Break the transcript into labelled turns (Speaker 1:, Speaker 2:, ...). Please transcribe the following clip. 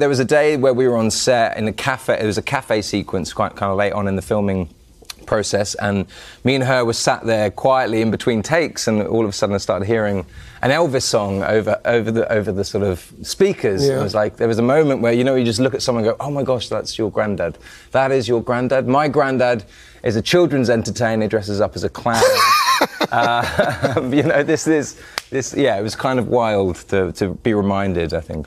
Speaker 1: There was a day where we were on set in a cafe. It was a cafe sequence, quite kind of late on in the filming process, and me and her were sat there quietly in between takes, and all of a sudden I started hearing an Elvis song over over the over the sort of speakers.
Speaker 2: Yeah.
Speaker 1: It was like there was a moment where you know you just look at someone and go, "Oh my gosh, that's your granddad. That is your granddad. My granddad is a children's entertainer, dresses up as a clown." uh, you know, this is this. Yeah, it was kind of wild to to be reminded. I think.